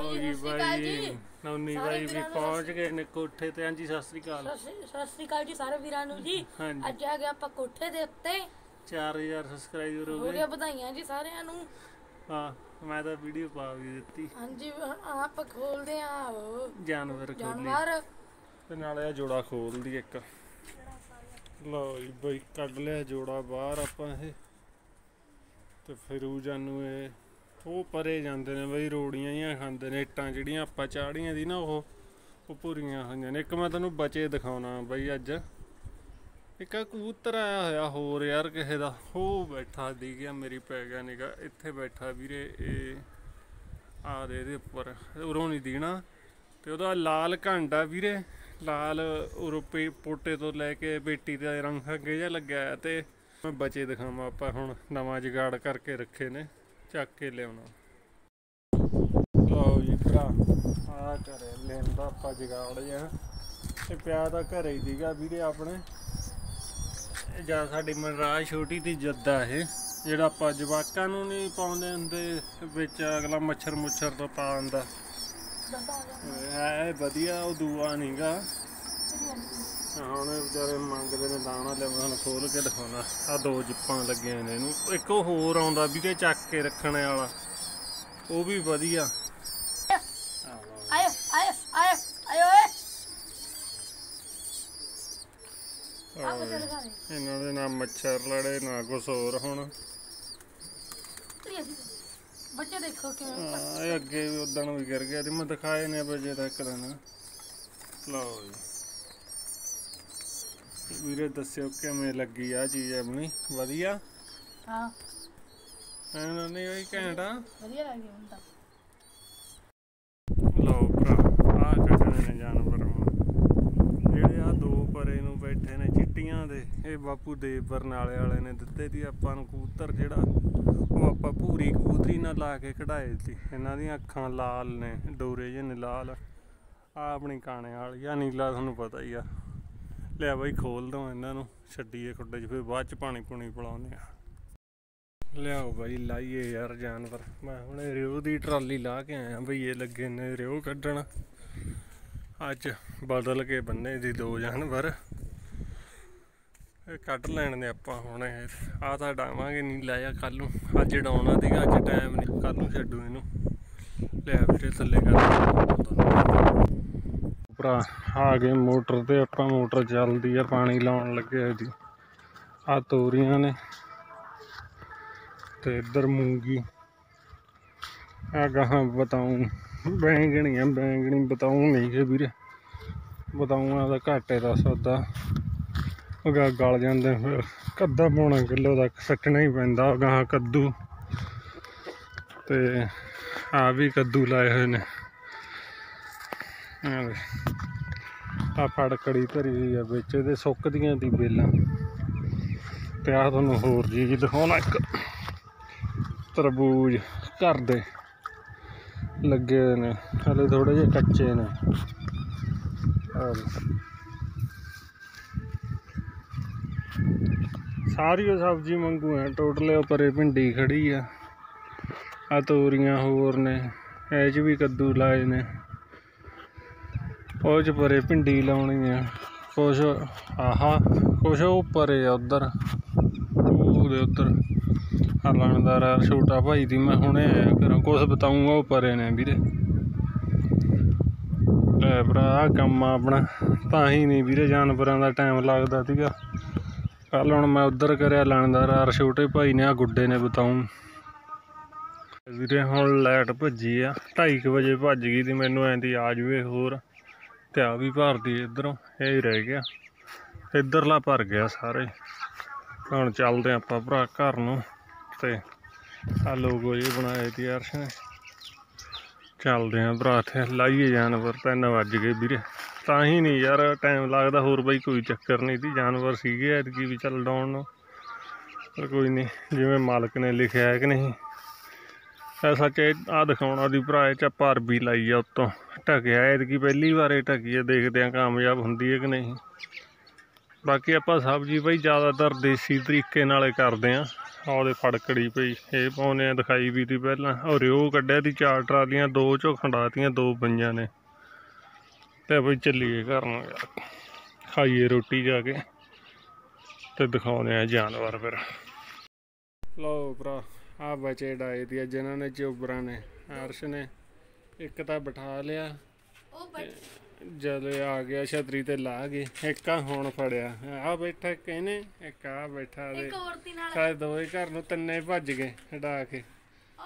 ਜੀ ਸਤਿ ਸ਼੍ਰੀ ਅਕਾਲ ਜੀ। ਨੌਨੀ ਬਾਈ ਵੀ ਪਹੁੰਚ ਗਏ ਨੇ ਕੋਠੇ ਤੇ। ਹਾਂਜੀ ਸਤਿ ਸ੍ਰੀ ਅਕਾਲ। ਸਤਿ ਸ਼੍ਰੀ- ਸਤਿ ਸ਼੍ਰੀ ਅਕਾਲ ਜੀ ਸਾਰੇ ਵੀਰਾਂ ਨੂੰ ਜੀ। ਹਾਂਜੀ। ਅੱਜ ਆ ਗਏ ਆਪਾਂ ਕੋਠੇ ਦੇ ਉੱਤੇ। 4000 ਸਬਸਕ੍ਰਾਈਬਰ ਹੋ ਹੋ ਗਏ। ਗਿਆ ਵਧਾਈਆਂ ਜੀ ਸਾਰਿਆਂ ਨੂੰ। ਹਾਂ ਮੈਂ ਤਾਂ ਵੀਡੀਓ ਪਾ ਵੀ ਦਿੱਤੀ। ਹਾਂਜੀ ਆਪਾਂ ਖੋਲਦੇ ਆ ਜਾਨਵਰ ਖੋਲੀ। ਜਾਨਵਰ। ਤੇ ਨਾਲੇ ਆ ਜੋੜਾ ਖੋਲਦੀ ਇੱਕ। ਲਓ ਜੀ ਬਾਈ ਕੱਢ ਲਿਆ ਜੋੜਾ ਬਾਹਰ ਆਪਾਂ ਇਹ। ਤੇ ਫਿਰੂਜਾਂ ਨੂੰ ਇਹ ਉਹ ਪਰੇ ਜਾਂਦੇ ਨੇ ਬਈ, ਰੋੜੀਆਂ ਹੀ ਖਾਂਦੇ ਨੇ, ਇੱਟਾਂ ਜਿਹੜੀਆਂ ਆਪਾਂ ਚਾੜੀਆਂ ਦੀ ਨਾ ਉਹ ਉਹ ਪੂਰੀਆਂ ਹੋਈਆਂ ਨੇ। ਇੱਕ ਮੈਂ ਤੁਹਾਨੂੰ ਬਚੇ ਦਿਖਾਉਣਾ ਬਈ ਅੱਜ। ਇੱਕ ਆਹ ਕਬੂਤਰ ਆਇਆ ਹੋਇਆ, ਹੋਰ ਯਾਰ ਕਿਸੇ ਦਾ। ਉਹ ਬੈਠਾ ਦੀ ਗਿਆ ਮੇਰੀ, ਪੈ ਗਿਆ ਨਿਗਾ ਇੱਥੇ ਬੈਠਾ ਵੀਰੇ, ਇਹ ਆ ਦੇ ਇਹਦੇ ਉੱਪਰ, ਉਰੋਂ ਨਹੀਂ ਦੀਣਾ। ਤੇ ਉਹਦਾ ਲਾਲ ਘੰਡਾ ਵੀਰੇ, ਲਾਲ ਉਰਪੇ ਪੋਟੇ ਤੋਂ ਲੈ ਕੇ ਬੇਟੀ ਦਾ ਰੰਗ ਅੱਗੇ ਜਿਹਾ ਲੱਗਿਆ ਹੈ ਤੇ ਮੈਂ ਬਚੇ ਦਿਖਾਵਾਂ ਆਪਾਂ ਹੁਣ, ਨਵਾਂ ਜਗਾੜ ਕਰਕੇ ਰੱਖੇ ਨੇ। ਚੱਕ ਕੇ ਲਿਆਉਣਾ। ਲਓ ਜੀ ਭਰਾ ਆ ਘਰੇ ਲੈਂਦਾ ਆਪਾਂ ਜਗਾੜ ਜਿਹਾ। ਤੇ ਪਿਆ ਤਾਂ ਘਰੇ ਹੀ ਦੀਗਾ ਵੀਰੇ ਆਪਣੇ। ਇਹ ਜਾਂ ਸਾਡੀ ਮਨਰਾਜ ਛੋਟੀ ਦੀ ਜੱਦਾ ਇਹ ਜਿਹੜਾ ਆਪਾਂ ਜਵਾਕਾਂ ਨੂੰ ਨਹੀਂ ਪਾਉਂਦੇ ਹੁੰਦੇ ਵਿੱਚ ਅਗਲਾ ਮੱਛਰ ਮੁੱਛਰ ਤੋਂ ਪਾ ਦਿੰਦਾ। ਹੈ ਵਧੀਆ ਉਹ ਦੂਆ ਨਹੀਂਗਾ ਹੁਣ ਇਹ ਵਿਚਾਰੇ ਮੰਗਦੇ ਨੇ ਦਾਣਾ ਲੈ ਮੈਂ ਖੋਲ ਕੇ ਦਿਖਾਉਣਾ। ਆ ਦੋ ਜਿੱਪਾਂ ਲੱਗੀਆਂ ਨੇ ਇਹਨੂੰ। ਇੱਕ ਹੋਰ ਆਉਂਦਾ ਵੀਰੇ ਚੱਕ ਕੇ ਰੱਖਣ ਵਾਲਾ। ਉਹ ਵੀ ਵਧੀਆ। ਆਇਓ ਆਇਓ ਆਇਓ ਆਇਓ ਇਹਨਾਂ ਦੇ ਨਾ ਮੱਛਰ ਲੜੇ, ਨਾ ਕੁਛ ਹੋਰ ਹੁਣ। ਬੱਚੇ ਦੇਖੋ ਕਿਵੇਂ ਇਹ ਅੱਗੇ ਵੀ ਉਦਣ ਵੀ ਗਿਰ ਗਿਆ ਤੇ ਮੈਂ ਦਿਖਾਏ ਨੇ ਬਜੇ ਤੱਕ ਦਿਨ ਲਓ ਜੀ। ਵੀਰੇ ਦੱਸਿਓ ਕਿਵੇਂ ਲੱਗੀ ਆ ਚੀਜ਼ ਆਪਣੀ? ਵਧੀਆ? ਹਾਂ। ਐਨ ਨਹੀਂ ਹੋਈ ਘੈਂਟਾ ਵਧੀਆ ਲੱਗ ਹੁਣ ਤਾਂ। ਲਓ ਭਰਾ ਆ ਕੱਢਣੇ ਨੇ ਜਾਨਵਰ ਹੁਣ। ਜਿਹੜੇ ਆ ਦੋ ਪਰੇ ਨੂੰ ਬੈਠੇ ਨੇ ਚਿੱਟੀਆਂ ਦੇ ਇਹ ਬਾਪੂ ਦੇਵ ਬਰਨਾਲੇ ਵਾਲੇ ਨੇ ਦਿੱਤੇ ਦੀ ਆਪਾਂ ਨੂੰ ਕਬੂਤਰ ਜਿਹੜਾ ਉਹ ਆਪਾਂ ਪੂਰੀ ਕਬੂਤਰੀ ਨਾਲ ਲਾ ਕੇ ਕਢਾਏ ਸੀ। ਇਹਨਾਂ ਦੀਆਂ ਅੱਖਾਂ ਲਾਲ ਨੇ ਡੋਰੇ ਜਿਹੇ ਨੇ ਲਾਲ। ਆ ਆਪਣੀ ਕਾਣੇ ਵਾਲੀ ਆ ਨੀਲਾ ਤੁਹਾਨੂੰ ਪਤਾ ਹੀ ਆ। ਲਿਆ ਬਾਈ ਖੋਲ ਦੋ ਇਹਨਾਂ ਨੂੰ, ਛੱਡੀਏ ਖੁੱਡੇ 'ਚ, ਫਿਰ ਬਾਅਦ 'ਚ ਪਾਣੀ ਪੂਣੀ ਪਿਲਾਉਂਦੇ ਆ। ਲਿਆਓ ਬਾਈ, ਲਾਈਏ ਯਾਰ ਜਾਨਵਰ। ਮੈਂ ਹੁਣੇ ਰਿਓ ਦੀ ਟਰਾਲੀ ਲਾ ਕੇ ਆਇਆ ਬਈ, ਇਹ ਲੱਗੇ ਨੇ ਰਿਓ ਕੱਢਣ। ਅੱਜ ਬਦਲ ਕੇ ਬੰਨੇ ਦੀ ਦੋ ਜਾਨਵਰ। ਇਹ ਕੱਢ ਲੈਣ ਦੇ ਆਪਾਂ ਹੁਣ ਇਹ। ਆ ਤਾਂ ਡਾਵਾਂਗੇ ਨਹੀਂ ਲਾਇਆ ਕੱਲ ਨੂੰ। ਅੱਜ ਡਾਉਣਾ ਸੀਗਾ, ਅੱਜ ਟਾਈਮ ਨਹੀਂ। ਕੱਲ ਨੂੰ ਛੱਡੂ ਇਹਨੂੰ। ਲਿਆ ਵੀਰੇ, ਥੱਲੇ ਕਰ। ਭਰਾ, ਆ ਗਏ ਮੋਟਰ ਤੇ, ਆਪਾਂ ਮੋਟਰ ਚੱਲਦੀ ਆ, ਪਾਣੀ ਲਾਉਣ ਲੱਗੇ ਇਹਦੀ ਆ ਤੋਰੀਆਂ ਨੇ ਤੇ ਇੱਧਰ ਮੂੰਗੀ। ਆ ਗਾਹਾਂ ਬਤਾਉਂ ਬੈਂਗਣੀਆਂ, ਬੈਂਗਣੀ ਬਤਾਉਂ ਨਹੀਂ ਕਿ ਵੀਰੇ। ਬਤਾਉਂਆਂ ਦਾ ਘਾਟੇ ਦਾ ਸੌਦਾ ਉਹ ਗਲ ਜਾਂਦੇ ਫਿਰ। ਕੱਦਾ ਪੌਣਾ ਕਿਲੋ ਦਾ ਸੱਟਣਾ ਹੀ ਪੈਂਦਾ, ਉਹ ਗਾਹਾਂ ਕੱਦੂ। ਤੇ ਆ ਵੀ ਕੱਦੂ ਲਾਏ ਹੋਏ ਨੇ। ਆ ਫੜ ਕੜੀ ਧਰੀ ਹੋਈ ਆ ਵਿੱਚ, ਇਹਦੇ ਸੁੱਕਦੀਆਂ ਦੀ ਬੇਲਾਂ। ਤੇ ਆ ਤੁਹਾਨੂੰ ਹੋਰ ਚੀਜ਼ ਦਿਖਾਉਣਾ, ਇੱਕ ਤਰਬੂਜ ਘਰ ਦੇ ਲੱਗੇ ਹੋਏ ਨੇ, ਹਲੇ ਥੋੜੇ ਜਿਹੇ ਕੱਚੇ ਨੇ। ਸਾਰੀ ਉਹ ਸਬਜ਼ੀ ਮੰਗੂ ਹੈ, ਟੋਟਲੇ ਪਰੇ ਭਿੰਡੀ ਖੜੀ ਆ। ਆ ਤੋਰੀਆਂ ਹੋਰ ਨੇ, ਇਹ ਚ ਵੀ ਕੱਦੂ ਲਾਏ ਨੇ। ਉਹ ਚ ਪਰੇ ਭਿੰਡੀ ਲਾਉਣੀ ਆ ਕੁਛ ਆਹਾ ਕੁਛ ਉਹ ਪਰੇ ਆ ਉਧਰ। ਉਹਦੇ ਉਧਰ ਆ ਆ ਛੋਟਾ ਭਾਈ ਦੀ ਮੈਂ ਹੁਣੇ ਆਇਆ ਕਰਾਂ ਕੁਛ ਬਤਾਊਂਗਾ ਉਹ ਪਰੇ ਨੇ ਵੀਰੇ। ਲੈ ਭਰਾ, ਆਹ ਕੰਮ ਆਪਣਾ, ਤਾਂ ਹੀ ਨਹੀਂ ਵੀਰੇ ਜਾਨਵਰਾਂ ਦਾ ਟਾਈਮ ਲੱਗਦਾ ਸੀਗਾ। ਕੱਲ ਹੁਣ ਮੈਂ ਉਧਰ ਕਰਿਆ ਲਣਦਾਰ ਆ ਛੋਟੇ ਭਾਈ ਨੇ ਆ ਗੁੱਡੇ ਨੇ ਬਤਾਊਂ। ਵੀਰੇ ਹੁਣ ਲਾਈਟ ਭੱਜੀ ਆ 2:30 ਵਜੇ ਭੱਜ ਗਈ ਤੇ ਮੈਨੂੰ ਐਂਦੀ ਆ ਜੂਏ ਹੋਰ। ਤੇ ਆ ਵੀ ਭਰਦੀ ਇਧਰੋਂ, ਇਹ ਹੀ ਰਹਿ ਗਿਆ। ਇਧਰਲਾ ਭਰ ਗਿਆ ਸਾਰੇ। ਹੁਣ ਚੱਲਦੇ ਆਪਾਂ ਭਰਾ ਘਰ ਨੂੰ ਤੇ ਆ ਲੋਗੋ ਇਹ ਬਣਾਏ ਤੀ ਅਰਸ਼ ਨੇ। ਚੱਲਦੇ ਆਂ ਭਰਾ ਤੇ ਲਾਈਏ ਜਾਨਵਰ, ਤਿੰਨ ਵੱਜ ਗਏ ਵੀਰੇ। ਤਾਂ ਹੀ ਨਹੀਂ ਯਾਰ ਟਾਈਮ ਲੱਗਦਾ, ਹੋਰ ਬਈ ਕੋਈ ਚੱਕਰ ਨਹੀਂ ਸੀ, ਜਾਨਵਰ ਸੀਗੇ ਐਤਕੀ ਵੀ ਚੱਲ ਡਾਉਣ ਨੂੰ। ਪਰ ਕੋਈ ਨਹੀਂ, ਜਿਵੇਂ ਮਾਲਕ ਨੇ ਲਿਖਿਆ ਹੈ ਕਿ ਨਹੀਂ ਇਹ ਸੱਚ ਆ ਦਿਖਾਉਣਾ ਦੀ ਭਰਾ ਇਹ ਚ ਭਰ ਵੀ ਲਾਈ ਆ ਉੱਤੋਂ। ਢਕਿਆ, ਐਤਕੀ ਪਹਿਲੀ ਵਾਰ ਇਹ ਢਕੀ ਆ, ਦੇਖਦੇ ਆ ਕਾਮਯਾਬ ਹੁੰਦੀ ਹੈ ਕਿ ਨਹੀਂ। ਬਾਕੀ ਆਪਾਂ ਸਬਜ਼ੀ ਬਈ ਜ਼ਿਆਦਾਤਰ ਦੇਸੀ ਤਰੀਕੇ ਨਾਲੇ ਕਰਦੇ ਆ। ਉਹਦੇ ਫੜਕੜੀ ਪਈ ਇਹ ਪਾਉਨੇ ਆ, ਦਿਖਾਈ ਵੀ ਤੀ ਪਹਿਲਾਂ। ਔਰ ਉਹ ਕੱਢਿਆ ਤੀ, ਚਾਰ ਟਰਾਲੀਆਂ, ਦੋ ਚੋਂ ਖੰਡਾਤੀਆਂ ਦੋ ਪਈਆਂ ਨੇ। ਤੇ ਬਈ ਚੱਲੀਏ ਘਰ ਨੂੰ ਯਾਰ। ਖਾਈਏ ਰੋਟੀ ਜਾ ਕੇ ਤੇ ਦਿਖਾਉਨੇ ਆ ਜਾਨਵਰ ਫਿਰ। ਲਓ ਭਰਾ ਆ ਬਚੇ ਡਾਏ ਦੀ ਜਿਨ੍ਹਾਂ ਨੇ ਚੋਬਰਾਂ ਨੇ ਅਰਸ਼ ਨੇ। ਇੱਕ ਤਾਂ ਬਿਠਾ ਲਿਆ। ਉਹ ਜਦੋਂ ਆ ਗਿਆ ਛਤਰੀ ਤੇ ਲਾ ਗਏ। ਇੱਕ ਆ ਹੁਣ ਫੜਿਆ। ਆ ਬੈਠਾ ਕਹਿੰਨੇ? ਇੱਕ ਆ ਬੈਠਾ ਦੇ ਇੱਕ ਔਰਤੀ ਨਾਲ। ਸਾਰੇ ਦੋਵੇਂ ਘਰ ਨੂੰ ਤਿੰਨੇ ਭੱਜ ਗਏ ਹਟਾ ਕੇ।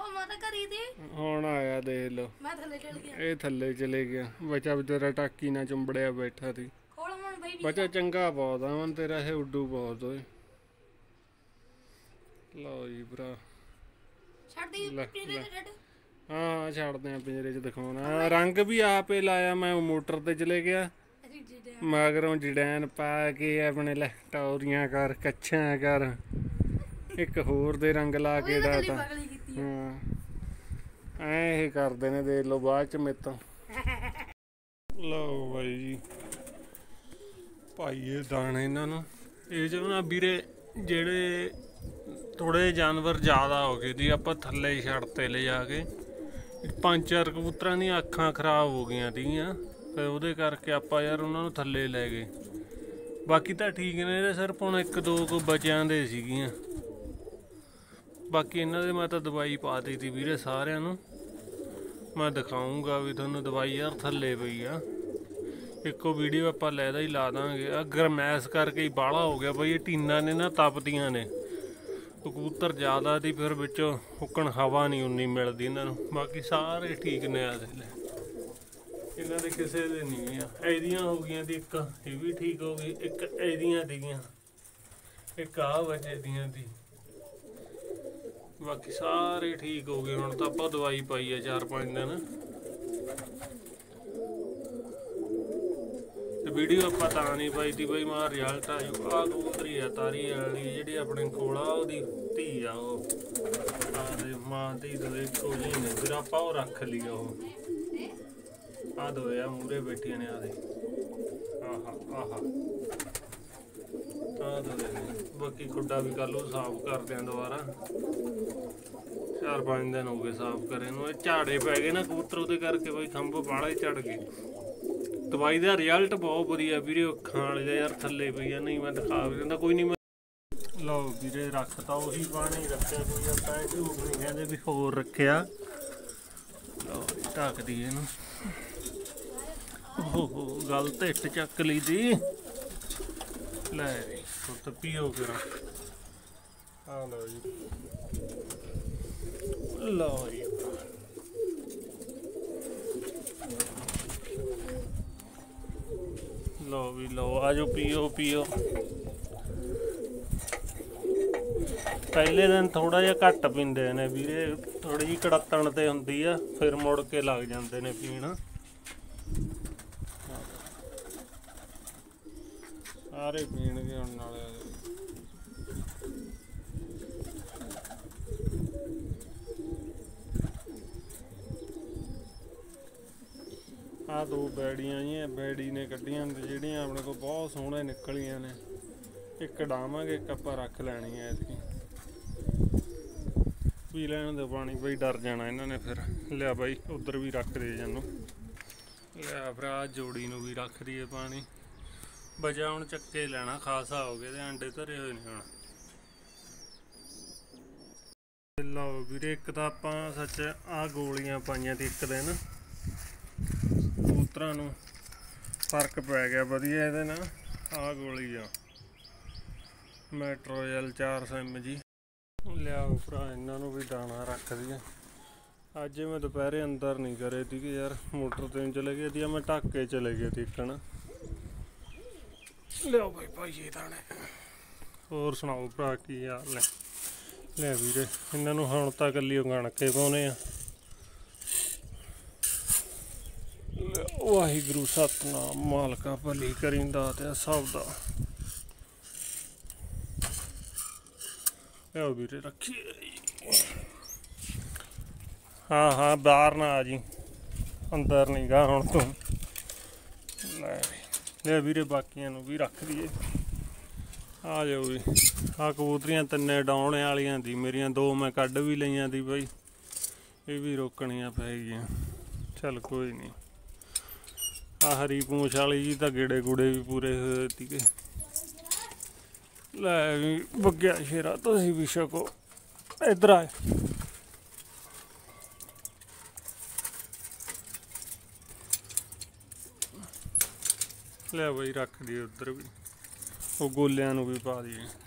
ਉਹ ਮੈਂ ਤਾਂ ਕਰੀ ਦੀ? ਹੁਣ ਆਇਆ ਦੇਖ ਲਓ। ਮੈਂ ਥੱਲੇ ਚੜ ਗਿਆ। ਇਹ ਥੱਲੇ ਚਲੇ ਗਿਆ। ਬੱਚਾ ਵਿਚਾਰਾ ਟਾਕੀ ਨਾਲ ਚੁੰਬੜਿਆ ਬੈਠਾ ਸੀ। ਖੋਲ ਬਈ ਬੱਚਾ ਚੰਗਾ ਬਹੁਤ ਆ ਮਨ ਤੇਰਾ ਇਹ ਉੱਡੂ ਬਹੁਤ ਓਏ। ਲਓ ਜੀ ਭਰਾ। ਛੱਡ ਦੀ। ਤੇ ਛੱਡ। ਹਾਂ ਛੱਡਦੇ ਆ ਪਿੰਜਰੇ 'ਚ ਦਿਖਾਉਣਾ। ਰੰਗ ਵੀ ਆਪੇ ਲਾਇਆ ਮੈਂ ਉਹ ਮੋਟਰ ਤੇ ਚਲੇ ਗਿਆ। ਮਗਰੋਂ ਜੜੈਨ ਪਾ ਕੇ ਆਪਣੇ ਲੈ ਟੌਰੀਆਂ ਕਰ ਕੱਛਾਂ ਕਰ। ਇੱਕ ਹੋਰ ਦੇ ਰੰਗ ਲਾ ਕੇ ਕੀਤੀ ਹਾਂ। ਐ ਇਹ ਕਰਦੇ ਨੇ ਦੇਖ ਲਓ ਬਾਅਦ ਚ ਮੇਤੋਂ ਲਓ ਬਾਈ ਜੀ। ਭਾਈ ਇਹ ਦਾਣੇ ਇਹਨਾਂ ਨੂੰ। ਇਹ ਜੋ ਨਾ ਵੀਰੇ ਜਿਹੜੇ ਥੋੜੇ ਜਾਨਵਰ ਜ਼ਿਆਦਾ ਹੋ ਗਏ ਦੀ ਆਪਾਂ ਥੱਲੇ ਹੀ ਛੱਡਤੇ ਲੈ ਜਾ ਕੇ। ਪੰਜ ਚਾਰ ਕਬੂਤਰਾਂ ਦੀਆਂ ਅੱਖਾਂ ਖਰਾਬ ਹੋ ਗਈਆਂ ਤੀਆਂ ਫਿਰ ਉਹਦੇ ਕਰਕੇ ਆਪਾਂ ਯਾਰ ਉਹਨਾਂ ਨੂੰ ਥੱਲੇ ਲੈ ਗਏ। ਬਾਕੀ ਤਾਂ ਠੀਕ ਨੇ, ਇਹਦੇ ਸਿਰਫ ਹੁਣ ਇੱਕ ਦੋ ਕੁ ਬਚਿਆਂ ਦੇ ਸੀਗੀਆਂ। ਬਾਕੀ ਇਹਨਾਂ ਦੇ ਮੈਂ ਤਾਂ ਦਵਾਈ ਪਾ ਦਿੱਤੀ ਵੀਰੇ ਸਾਰਿਆਂ ਨੂੰ। ਮੈਂ ਦਿਖਾਉਂਗਾ ਵੀ ਤੁਹਾਨੂੰ ਦਵਾਈ ਯਾਰ ਥੱਲੇ ਪਈ ਆ। ਇੱਕੋ ਵੀਡੀਓ ਆਪਾਂ ਲੈਦਾ ਹੀ ਲਾ ਦਾਂਗੇ। ਆ ਗਰਮੈਸ ਕਰਕੇ ਹੀ ਬਾਹਲਾ ਹੋ ਗਿਆ ਬਈ, ਇਹ ਟੀਨਾਂ ਨੇ ਨਾ, ਤਪਦੀਆਂ ਨੇ। ਕਬੂਤਰ ਜ਼ਿਆਦਾ ਦੀ ਫਿਰ ਵਿੱਚੋਂ ਹੁੱਕਣ ਹਵਾ ਨਹੀਂ ਉਨੀ ਮਿਲਦੀ ਇਹਨਾਂ ਨੂੰ। ਬਾਕੀ ਸਾਰੇ ਠੀਕ ਨੇ ਆ ਦੇ ਲੈ। ਇਹਨਾਂ ਦੇ ਕਿਸੇ ਦੇ ਨਹੀਂ ਆ। ਇਹਦੀਆਂ ਹੋ ਗਈਆਂ ਦੀ ਇੱਕ, ਇਹ ਵੀ ਠੀਕ ਹੋ ਗਈ, ਇੱਕ ਇਹਦੀਆਂ ਦੀਗੀਆਂ ਇੱਕ ਆ ਵਜੇ ਦੀਆਂ ਦੀ। ਬਾਕੀ ਸਾਰੇ ਠੀਕ ਹੋ ਗਏ, ਹੁਣ ਤਾਂ ਆਪਾਂ ਦਵਾਈ ਪਾਈ ਆ ਚਾਰ ਪੰਜ ਦਿਨ ਤੇ ਵੀਡੀਓ ਆਪਾਂ ਤਾਂ ਨਹੀਂ ਪਾਈ ਤੀ ਬਈ ਮਾਰ ਰਿਜ਼ਲਟ ਆ ਜੋ ਆ ਕਬੂਤਰੀ ਆ, ਤਾਰੀ ਵਾਲੀ, ਜਿਹੜੀ ਆਪਣੇ ਕੋਲ ਆ, ਉਹਦੀ ਧੀ ਆ ਉਹ। ਆ ਮਾਂ ਧੀ ਦੇ ਇੱਕੋ ਜਿਹੀ ਫਿਰ ਆਪਾਂ ਉਹ ਰੱਖ ਲਈ ਉਹ। ਆ ਦੋਏ ਆ, ਮੂਰੇ ਬੈਠੀਆਂ ਨੇ ਆ ਦੇ। ਆਹਾ ਆਹਾ। ਆ ਦੋਏ ਬਾਕੀ ਖੁੱਡਾ ਵੀ ਕੱਲ ਨੂੰ ਸਾਫ਼ ਕਰਦੇ ਆ ਦੁਬਾਰਾ। ਚਾਰ ਪੰਜ ਦਿਨ ਹੋ ਗਏ ਸਾਫ਼ ਕਰੇ ਨੂੰ। ਇਹ ਝਾੜੇ ਪੈ ਗਏ ਨਾ ਕਬੂਤਰ, ਉਹਦੇ ਕਰਕੇ ਬਈ ਖੰਭ ਬਾਹਲਾ ਹੀ ਝੜ ਗਏ। ਦਵਾਈ ਦਾ ਰਿਜ਼ਲਟ ਬਹੁਤ ਵਧੀਆ ਵੀਰੇ ਅੱਖਾਂ ਵਾਲੇ ਦਾ ਯਾਰ ਥੱਲੇ ਪਈ ਆ, ਨਹੀਂ ਮੈਂ ਦਿਖਾ ਵੀ ਦਿੰਦਾ, ਕੋਈ ਨਹੀਂ ਮੈਂ ਲਓ ਵੀਰੇ ਰੱਖਤਾ ਉਹੀ ਪਾਣੀ, ਰੱਖਿਆ ਕੋਈ ਆਪਾਂ ਇਹ ਝੂਠ ਨਹੀਂ ਕਹਿੰਦੇ ਵੀ ਹੋਰ ਰੱਖਿਆ। ਲਓ ਢੱਕ ਦਈਏ ਇਹਨੂੰ। ਓਹੋ, ਗੱਲ ਤੇ ਇੱਟ ਚੱਕ ਲਈ ਦੀ। ਲੈ ਵੀ ਹੁਣ ਪੀਓ ਕਰਾਂ ਆ ਲਓ ਜੀ। ਲਓ ਜੀ। ਲਓ ਵੀ ਲਓ ਆਜੋ ਪੀਓ ਪੀਓ। ਪਹਿਲੇ ਦਿਨ ਥੋੜਾ ਜਿਹਾ ਘੱਟ ਪੀਂਦੇ ਨੇ ਵੀਰੇ ਥੋੜੀ ਜਿਹੀ ਕੜਤਣ ਤੇ ਹੁੰਦੀ ਆ, ਫਿਰ ਮੁੜ ਕੇ ਲੱਗ ਜਾਂਦੇ ਨੇ ਪੀਣ। ਸਾਰੇ ਪੀਣਗੇ ਹੁਣ ਨਾਲੇ। ਆ ਦੋ ਬੈੜੀਆਂ ਜੀਆਂ ਬੈੜੀ ਨੇ ਕੱਢੀਆਂ ਤੇ ਜਿਹੜੀਆਂ ਆਪਣੇ ਕੋਲ ਬਹੁਤ ਸੋਹਣੇ ਨਿਕਲੀਆਂ ਨੇ। ਇੱਕ ਡਾਵਾਂਗੇ, ਇੱਕ ਆਪਾਂ ਰੱਖ ਲੈਣੀ ਐ ਇਤਕੀ ਪੀ ਲੈਣ ਦੇ ਪਾਣੀ, ਬਈ ਡਰ ਜਾਣਾ ਇਹਨਾਂ ਨੇ ਫਿਰ। ਲਿਆ ਬਾਈ, ਉਧਰ ਵੀ ਰੱਖ ਦੇ ਜਾਨੂੰ। ਲਿਆ ਭਰਾ, ਜੋੜੀ ਨੂੰ ਵੀ ਰੱਖ ਦਈਏ ਪਾਣੀ। ਬਜਾ ਹੁਣ ਚੱਕੇ ਲੈਣਾ, ਖਾਸਾ ਹੋ ਗਏ ਤੇ ਅੰਡੇ ਧਰੇ ਹੋਏ ਨੇ ਹੁਣ। ਲਓ ਵੀਰੇ, ਇੱਕ ਤਾਂ ਆਪਾਂ ਸੱਚ ਆ ਗੋਲੀਆਂ ਪਾਈਆਂ ਤੇ ਇੱਕ ਦਿਨ। ਕਬੂਤਰਾਂ ਨੂੰ ਫ਼ਰਕ ਪੈ ਗਿਆ, ਵਧੀਆ ਇਹਦੇ ਨਾਲ। ਆ ਗੋਲੀ ਆ। ਮੈਟਰੋਜਲ 400 mg ਲਿਆਓ ਭਰਾ, ਇਹਨਾਂ ਨੂੰ ਵੀ ਦਾਣਾ ਰੱਖ ਦਈਏ ਅੱਜ ਮੈਂ ਦੁਪਹਿਰੇ ਅੰਦਰ ਨਹੀਂ ਕਰੇ ਤੀ ਕਿ ਯਾਰ, ਮੋਟਰ ਤੇ ਚਲੇ ਗਏ ਤੀ ਮੈਂ ਢੱਕ ਕੇ ਚਲੇ ਗਏ ਤੀ ਇੱਕਣ ਲਿਆਓ ਭਾਈ ਭਾਈ ਦਾਣੇ। ਹੋਰ ਸੁਣਾਓ ਭਰਾ, ਕੀ ਹਾਲ ਨੇ? ਲੈ ਵੀਰੇ, ਇਹਨਾਂ ਨੂੰ ਹੁਣ ਤਾਂ ਕੱਲੀ ਗਣਕੇ ਪਾਉਨੇ ਆ ਲੈ, ਵਾਹਿਗੁਰੂ, ਸਤਨਾਮ। ਮਾਲਕਾ ਭਲੀ ਕਰਿੰਦਾ ਤੇ ਸਭ ਦਾ। ਲਿਆਓ ਵੀਰੇ ਰੱਖੀ ਹਾਂ ਹਾਂ, ਬਾਹਰ ਨਾ ਆ ਜੀ। ਅੰਦਰ ਨਹੀਂ ਗਾ ਹੁਣ ਤੂੰ। ਲੈ ਲੈ ਵੀਰੇ, ਬਾਕੀਆਂ ਨੂੰ ਵੀ ਰੱਖ ਦਈਏ। ਆ ਜਾਓ ਵੀ। ਆ ਕਬੂਤਰੀਆਂ ਤਿੰਨੇ ਡਾਉਣੇ ਵਾਲੀਆਂ ਦੀ, ਮੇਰੀਆਂ ਦੋ ਮੈਂ ਕੱਢ ਵੀ ਲਈਆਂ ਦੀ ਬਈ। ਇਹ ਵੀ ਰੋਕਣੀਆਂ ਪੈ ਗਈਆਂ। ਚੱਲ ਕੋਈ ਨਹੀਂ ਆ ਹਰੀ ਪੂੰਛ ਵਾਲੀ ਜੀ ਤਾਂ ਗੇੜੇ ਗੂੜੇ ਵੀ ਪੂਰੇ ਹੋਏ ਤੀਗੇ ਲੈ ਵੀ ਬੱਗਿਆ ਸ਼ੇਰਾ, ਤੁਸੀਂ ਵੀ ਛਕੋ। ਇਧਰ ਆ। ਲੈ ਬਈ ਰੱਖ ਦਿਓ ਉਧਰ ਵੀ। ਉਹ ਗੋਲਿਆਂ ਨੂੰ ਵੀ ਪਾ ਦਈਏ।